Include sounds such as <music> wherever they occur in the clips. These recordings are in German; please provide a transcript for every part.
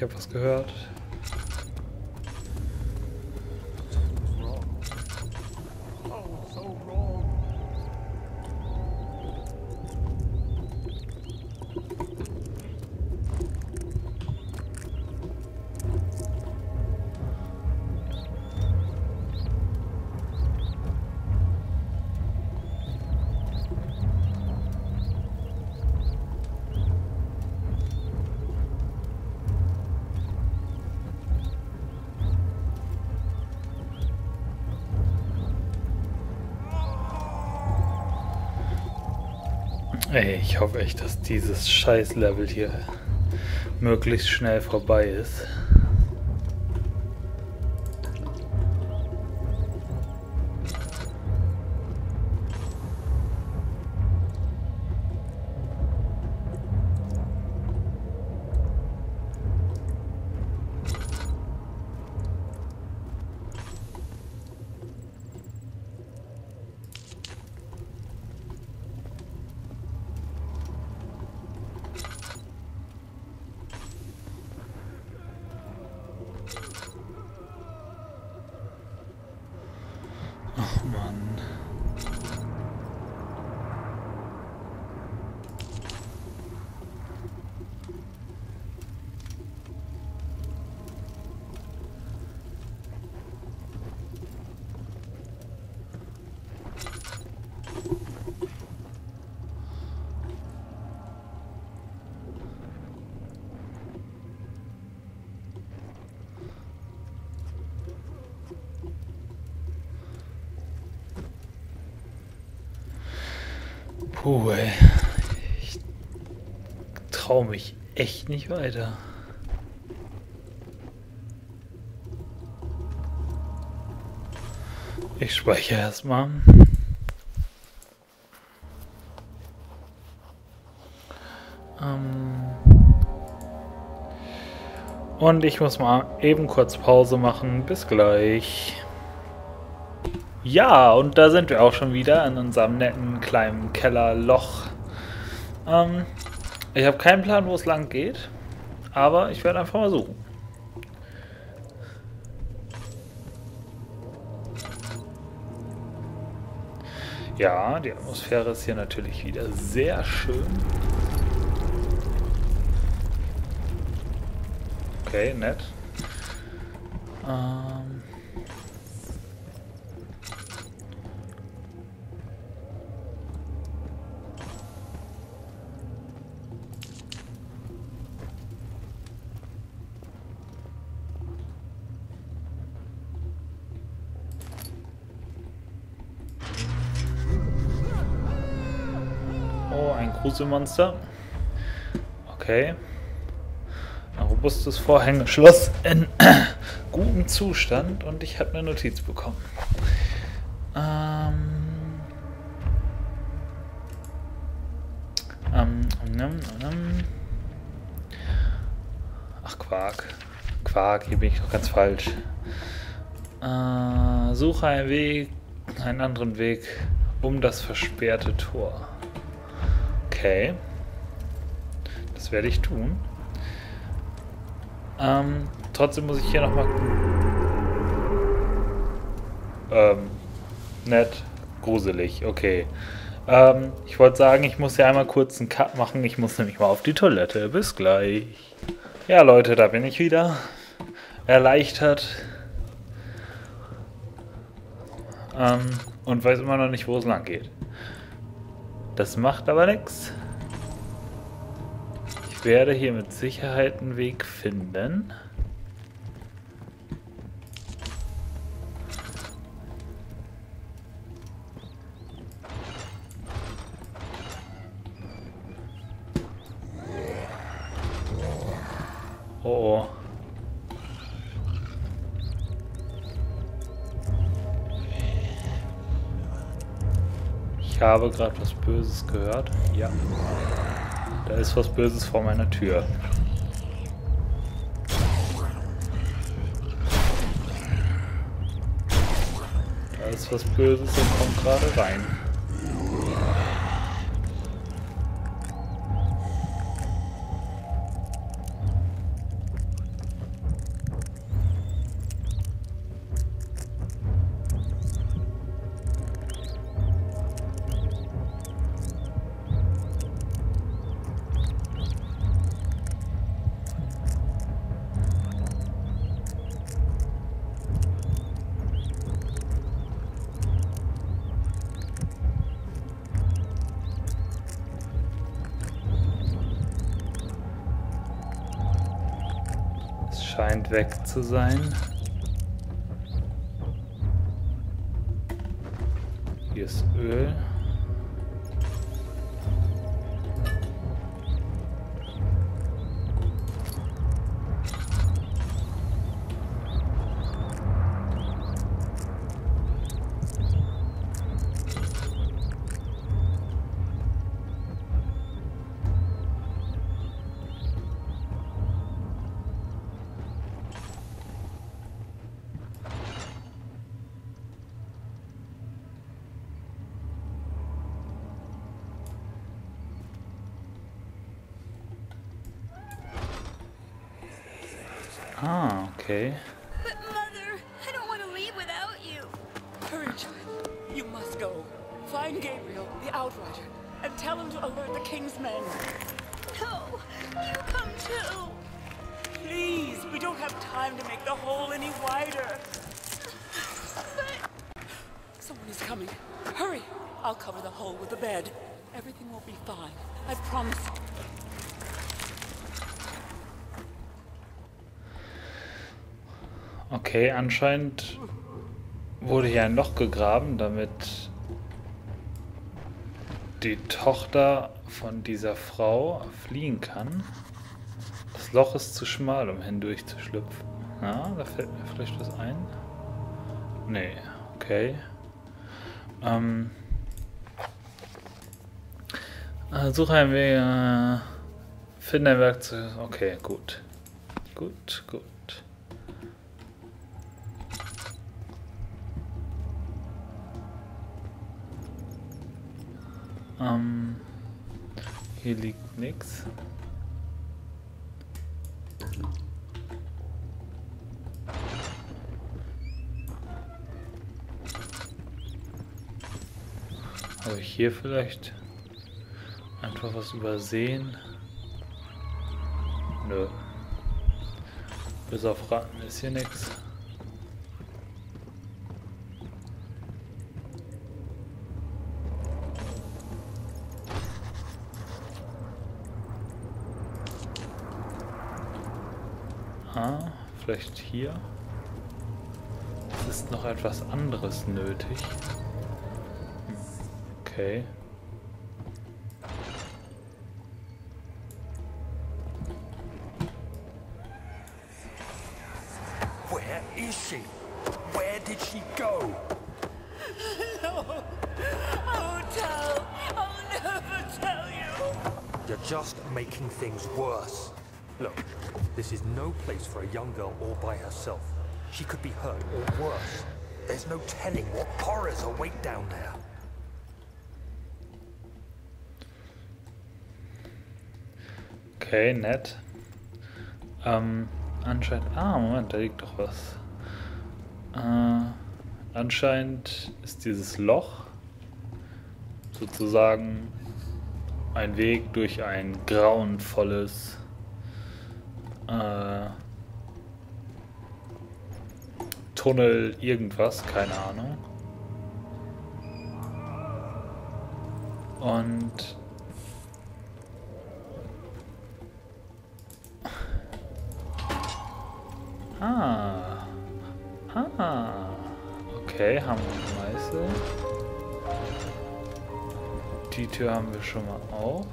Oh ich habe was gehört. Ey, ich hoffe echt, dass dieses scheiß Level hier möglichst schnell vorbei ist. Puh, ey. Ich traue mich echt nicht weiter. Ich speichere erstmal. Ähm Und ich muss mal eben kurz Pause machen. Bis gleich. Ja, und da sind wir auch schon wieder in unserem netten kleinen Kellerloch. Ähm, ich habe keinen Plan, wo es lang geht, aber ich werde einfach mal suchen. Ja, die Atmosphäre ist hier natürlich wieder sehr schön. Okay, nett. Ähm Gruselmonster. Okay. Ein robustes Vorhängeschloss in <clears throat> gutem Zustand und ich habe eine Notiz bekommen. Ähm. Ähm, ähm, ähm. Ach, Quark. Quark, hier bin ich doch ganz falsch. Äh, suche einen Weg, einen anderen Weg um das versperrte Tor. Okay. Das werde ich tun. Ähm, trotzdem muss ich hier nochmal... Ähm, nett, gruselig, okay. Ähm, ich wollte sagen, ich muss ja einmal kurz einen Cut machen. Ich muss nämlich mal auf die Toilette. Bis gleich. Ja, Leute, da bin ich wieder. Erleichtert. Ähm, und weiß immer noch nicht, wo es lang geht. Das macht aber nichts. Ich werde hier mit Sicherheit einen Weg finden. Oh. oh. Ich habe gerade was Böses gehört. Ja. Da ist was Böses vor meiner Tür. Da ist was Böses und kommt gerade rein. Scheint weg zu sein. Hier ist Öl. Ah, okay. But Mother, I don't want to leave without you. Hurry, child. You must go. Find Gabriel, the Outrider, and tell him to alert the King's men. No, you come too. Please, we don't have time to make the hole any wider. But Someone is coming. Hurry! I'll cover the hole with the bed. Everything will be fine. I promise. Okay, anscheinend wurde hier ein Loch gegraben, damit die Tochter von dieser Frau fliehen kann. Das Loch ist zu schmal, um hindurch zu schlüpfen. Na, da fällt mir vielleicht was ein. Nee, okay. Ähm. Äh, suche ein Weg. Äh, finde ein Werkzeug. Okay, gut. Gut, gut. Ähm, hier liegt nichts. Habe ich hier vielleicht einfach was übersehen? Nö. Bis auf Ratten ist hier nichts. Ah, vielleicht hier. Es ist noch etwas anderes nötig. Okay. Where is she? Where did she go? I won't tell. I'll never tell you. You're just making things worse. Look, this is no place for a young girl all by herself. She could be hurt or worse. There's no telling what horrors await down there. Okay, nett. Ähm, anscheinend. Ah, Moment, da liegt doch was. Äh, anscheinend ist dieses Loch sozusagen ein Weg durch ein grauenvolles äh, Tunnel, irgendwas, keine Ahnung. Und Ah. Ah. Okay, haben wir eine Meißel. Die Tür haben wir schon mal auf.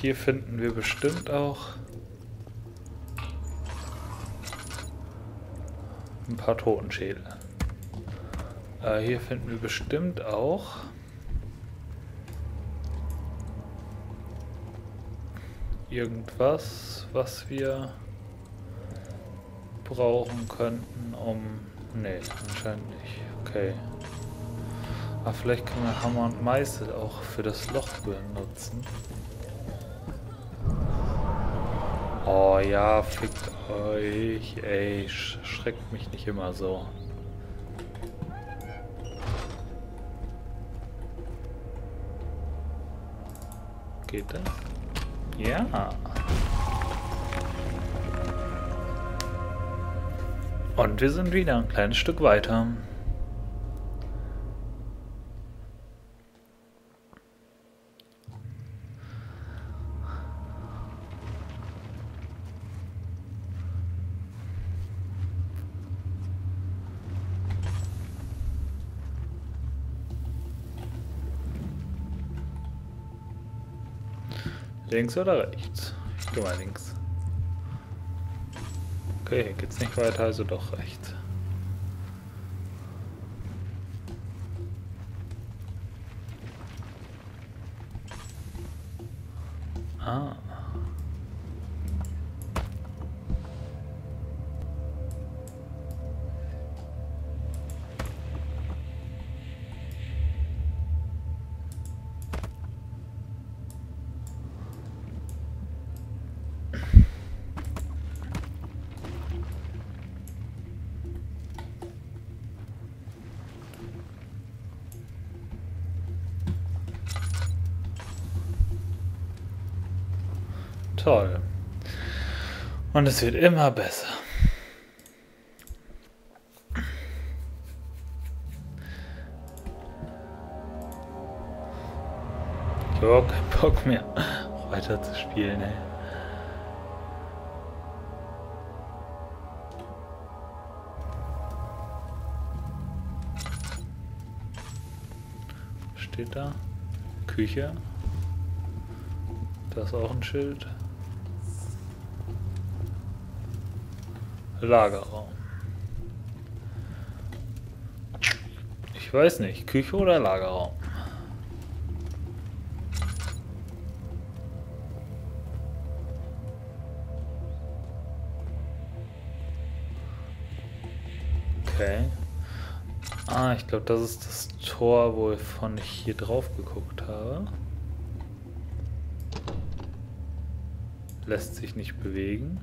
Hier finden wir bestimmt auch ein paar Totenschädel. Äh, hier finden wir bestimmt auch irgendwas, was wir brauchen könnten, um... Nee, anscheinend nicht. Okay. Aber vielleicht können wir Hammer und Meißel auch für das Loch benutzen. Oh ja, fickt euch. Ey, sch schreckt mich nicht immer so. Geht das? Ja. Und wir sind wieder ein kleines Stück weiter. Links oder rechts? Ich geh mal links. Okay, geht's nicht weiter, also doch rechts. Toll. Und es wird immer besser. Ich habe auch keinen Bock mehr, weiter zu spielen, ey. Steht da? Küche. Da ist auch ein Schild. Lagerraum. Ich weiß nicht, Küche oder Lagerraum. Okay. Ah, ich glaube, das ist das Tor, wovon ich hier drauf geguckt habe. Lässt sich nicht bewegen.